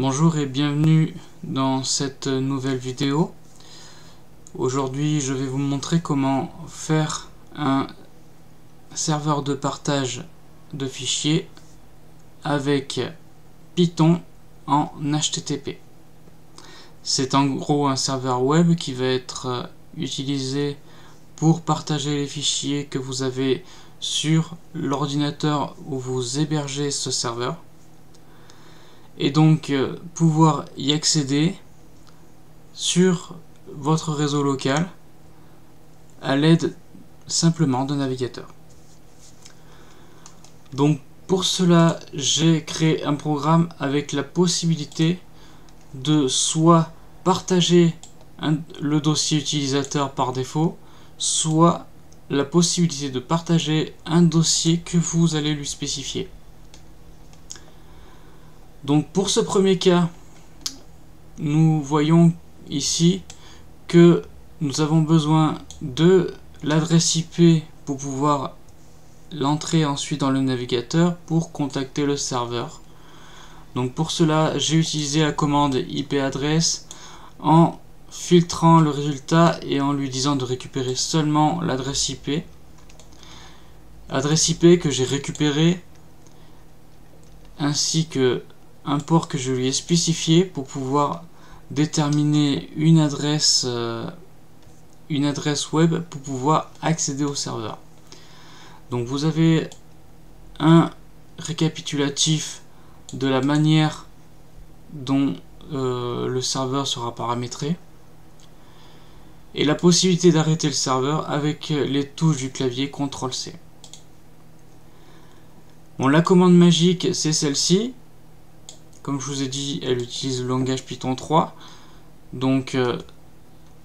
Bonjour et bienvenue dans cette nouvelle vidéo. Aujourd'hui je vais vous montrer comment faire un serveur de partage de fichiers avec Python en HTTP. C'est en gros un serveur web qui va être utilisé pour partager les fichiers que vous avez sur l'ordinateur où vous hébergez ce serveur et donc euh, pouvoir y accéder sur votre réseau local à l'aide simplement d'un navigateur. Donc pour cela, j'ai créé un programme avec la possibilité de soit partager le dossier utilisateur par défaut, soit la possibilité de partager un dossier que vous allez lui spécifier. Donc pour ce premier cas, nous voyons ici que nous avons besoin de l'adresse IP pour pouvoir l'entrer ensuite dans le navigateur pour contacter le serveur. Donc pour cela, j'ai utilisé la commande IP adresse en filtrant le résultat et en lui disant de récupérer seulement l'adresse IP. Adresse IP que j'ai récupérée ainsi que un port que je lui ai spécifié pour pouvoir déterminer une adresse euh, une adresse web pour pouvoir accéder au serveur. Donc vous avez un récapitulatif de la manière dont euh, le serveur sera paramétré et la possibilité d'arrêter le serveur avec les touches du clavier CTRL-C. Bon, la commande magique, c'est celle-ci. Comme je vous ai dit, elle utilise le langage Python 3. Donc, euh,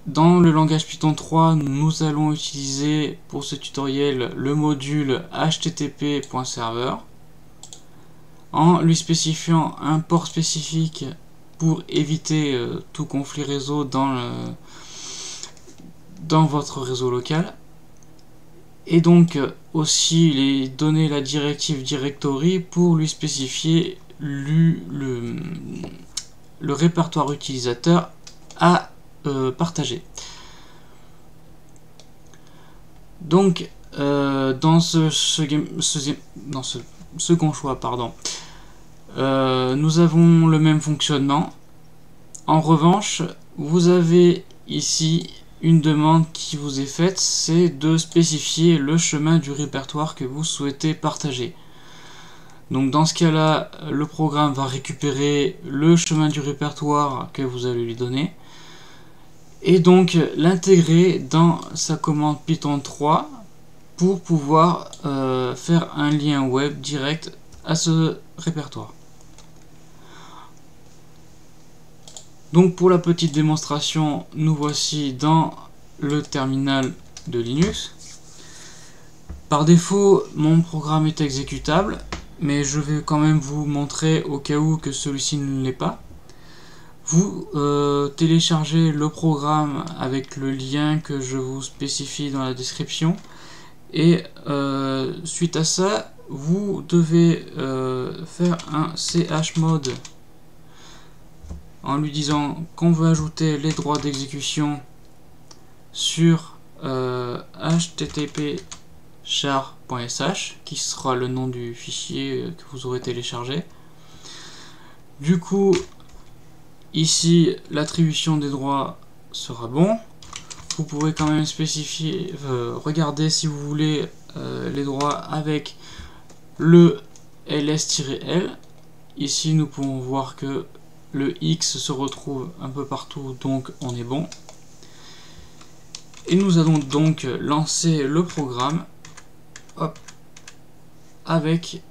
dans le langage Python 3, nous allons utiliser pour ce tutoriel le module http.server en lui spécifiant un port spécifique pour éviter euh, tout conflit réseau dans, votre réseau local et donc euh, aussi les donner la directive directory pour lui spécifier le, répertoire utilisateur à euh, partager. Donc, euh, dans ce, dans ce second choix, pardon, euh, nous avons le même fonctionnement. En revanche, vous avez ici une demande qui vous est faite, c'est de spécifier le chemin du répertoire que vous souhaitez partager. Donc dans ce cas-là, le programme va récupérer le chemin du répertoire que vous allez lui donner et donc l'intégrer dans sa commande Python 3 pour pouvoir euh, faire un lien web direct à ce répertoire. Donc pour la petite démonstration, nous voici dans le terminal de Linux. Par défaut, mon programme est exécutable mais je vais quand même vous montrer au cas où que celui-ci ne l'est pas. Vous euh, téléchargez le programme avec le lien que je vous spécifie dans la description et euh, suite à ça vous devez euh, faire un chmod en lui disant qu'on veut ajouter les droits d'exécution sur http char.sh qui sera le nom du fichier que vous aurez téléchargé. Du coup, ici, l'attribution des droits sera bon. Vous pouvez quand même spécifier, euh, regarder si vous voulez euh, les droits avec le ls-l. Ici, nous pouvons voir que le X se retrouve un peu partout, donc on est bon. Et nous allons donc lancer le programme hop, avec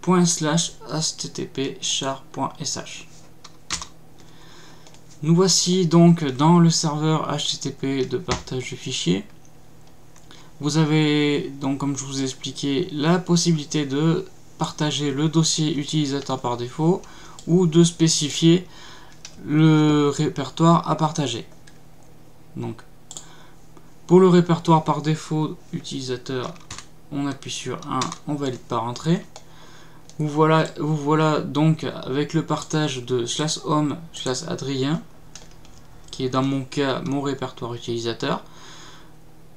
point slash http. Nous voici donc dans le serveur HTTP de partage de fichiers. Vous avez donc comme je vous ai expliqué la possibilité de partager le dossier utilisateur par défaut ou de spécifier le répertoire à partager. Donc pour le répertoire par défaut utilisateur on appuie sur 1, on valide par entrée. Vous voilà, donc avec le partage de slash home slash adrien, qui est dans mon cas mon répertoire utilisateur,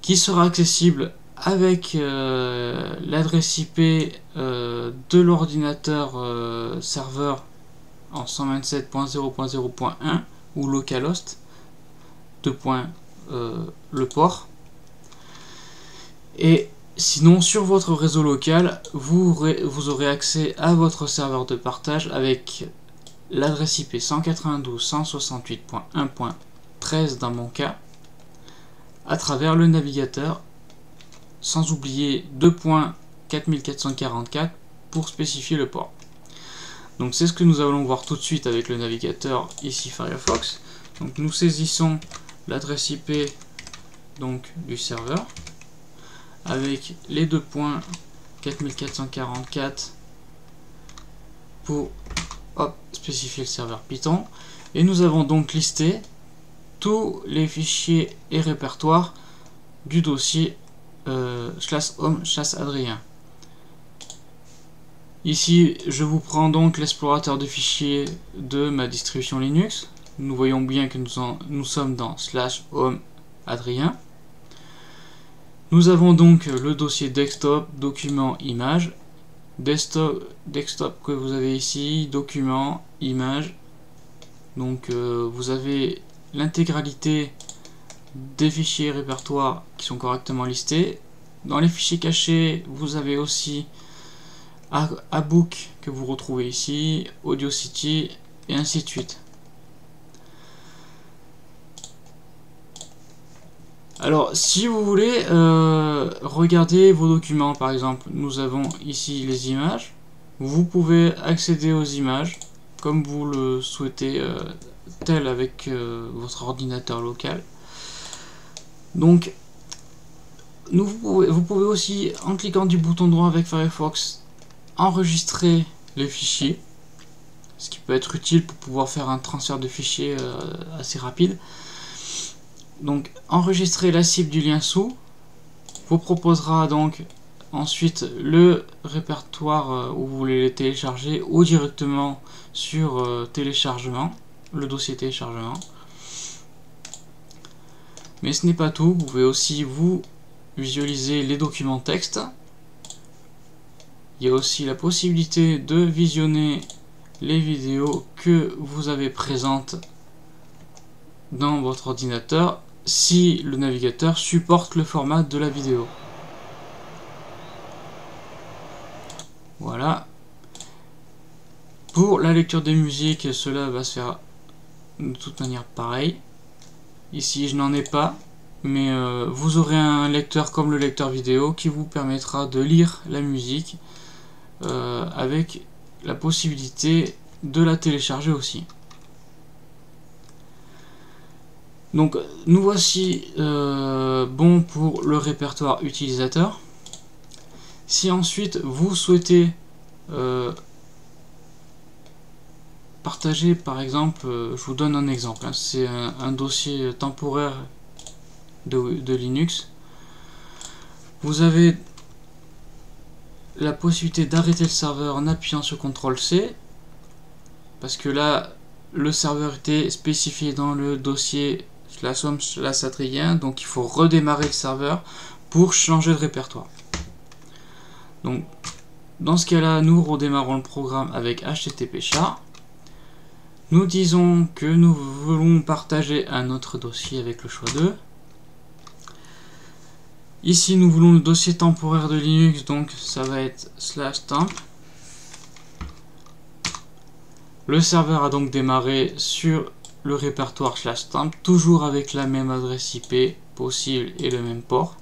qui sera accessible avec euh, l'adresse IP euh, de l'ordinateur euh, serveur en 127.0.0.1 ou localhost, de point le port. Et sinon, sur votre réseau local, vous, aurez accès à votre serveur de partage avec l'adresse IP 192.168.1.13 dans mon cas, à travers le navigateur sans oublier 2.4444 pour spécifier le port. Donc c'est ce que nous allons voir tout de suite avec le navigateur ici Firefox. Donc nous saisissons l'adresse IP du serveur avec les deux points 4444 pour spécifier le serveur Python et nous avons donc listé tous les fichiers et répertoires du dossier euh, slash home slash Adrien. Ici, je vous prends donc l'explorateur de fichiers de ma distribution Linux. Nous voyons bien que nous, nous sommes dans slash home Adrien. Nous avons donc le dossier desktop, document, image. Desktop, que vous avez ici, document, image. Donc euh, vous avez l'intégralité des fichiers répertoires qui sont correctement listés. Dans les fichiers cachés, vous avez aussi Abook que vous retrouvez ici, Audacity et ainsi de suite. Alors, si vous voulez euh, regarder vos documents, par exemple, nous avons ici les images. Vous pouvez accéder aux images comme vous le souhaitez, euh, tel avec euh, votre ordinateur local. Donc, vous, pouvez, aussi, en cliquant du bouton droit avec Firefox, enregistrer les fichiers, ce qui peut être utile pour pouvoir faire un transfert de fichiers assez rapide. Donc, enregistrer la cible du lien sous vous proposera donc ensuite le répertoire euh, où vous voulez les télécharger ou directement sur euh, téléchargement, le dossier téléchargement. Mais ce n'est pas tout, vous pouvez aussi vous visualiser les documents texte. Il y a aussi la possibilité de visionner les vidéos que vous avez présentes dans votre ordinateur si le navigateur supporte le format de la vidéo. Voilà. Pour la lecture des musiques, cela va se faire de toute manière pareil. Ici, je n'en ai pas, mais euh, vous aurez un lecteur comme le lecteur vidéo qui vous permettra de lire la musique euh, avec la possibilité de la télécharger aussi. Donc nous voici euh, bon pour le répertoire utilisateur. Si ensuite vous souhaitez partager par exemple, je vous donne un exemple, hein, c'est un, dossier temporaire de, Linux, vous avez la possibilité d'arrêter le serveur en appuyant sur CTRL C parce que là le serveur était spécifié dans le dossier la somme la satrien donc il faut redémarrer le serveur pour changer de répertoire. Donc dans ce cas là nous redémarrons le programme avec http char nous disons que nous voulons partager un autre dossier avec le choix 2 Ici, nous voulons le dossier temporaire de Linux, donc ça va être slash temp. Le serveur a donc démarré sur le répertoire slash temp, toujours avec la même adresse IP possible et le même port.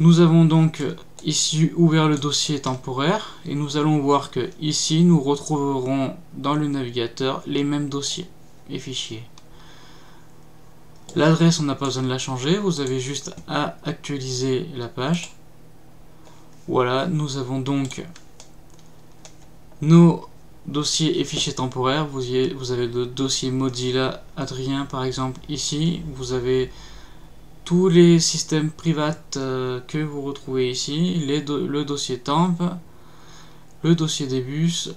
Nous avons donc ici ouvert le dossier temporaire et nous allons voir que ici nous retrouverons dans le navigateur les mêmes dossiers et fichiers. L'adresse, on n'a pas besoin de la changer, vous avez juste à actualiser la page. Voilà, nous avons donc nos dossiers et fichiers temporaires. Vous, avez le dossier Mozilla Adrien par exemple ici. Vous avez tous les systèmes privates euh, que vous retrouvez ici, le dossier temp, le dossier des bus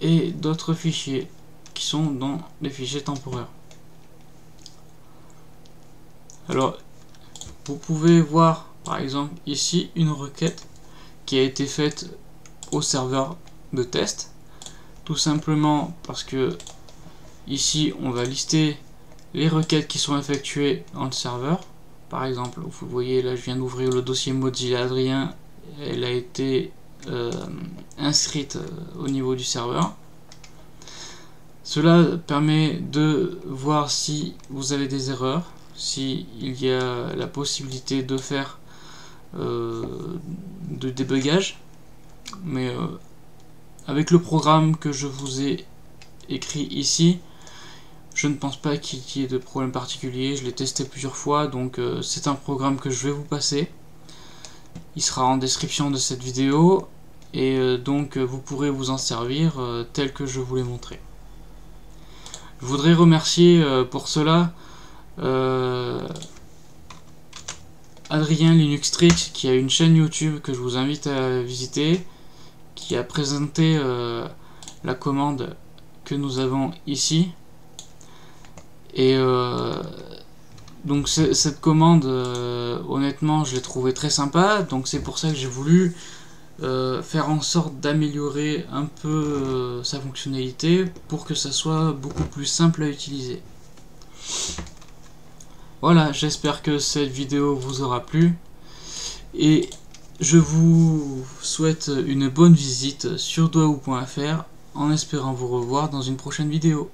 et d'autres fichiers qui sont dans les fichiers temporaires. Alors, vous pouvez voir par exemple ici une requête qui a été faite au serveur de test. Tout simplement parce que ici on va lister les requêtes qui sont effectuées dans le serveur. Par exemple, vous voyez là je viens d'ouvrir le dossier Mozilla Adrien, elle a été euh, inscrite euh, au niveau du serveur. Cela permet de voir si vous avez des erreurs, si il y a la possibilité de faire euh, de débugage. Mais avec le programme que je vous ai écrit ici, je ne pense pas qu'il y ait de problème particulier, je l'ai testé plusieurs fois, donc euh, c'est un programme que je vais vous passer. Il sera en description de cette vidéo, et euh, donc euh, vous pourrez vous en servir tel que je vous l'ai montré. Je voudrais remercier pour cela Adrien Linux Trick qui a une chaîne YouTube que je vous invite à visiter, qui a présenté la commande que nous avons ici. Et euh, donc cette commande, euh, honnêtement, je l'ai trouvée très sympa. Donc c'est pour ça que j'ai voulu euh, faire en sorte d'améliorer un peu sa fonctionnalité pour que ça soit beaucoup plus simple à utiliser. Voilà, j'espère que cette vidéo vous aura plu. Et je vous souhaite une bonne visite sur doaou.fr en espérant vous revoir dans une prochaine vidéo.